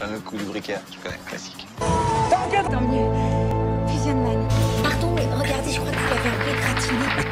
fameux coup du briquet, tu connais, classique. T'inquiète Tant mieux. Fusionman. Pardon, mais regardez, je crois que vous l'avez un peu gratiné.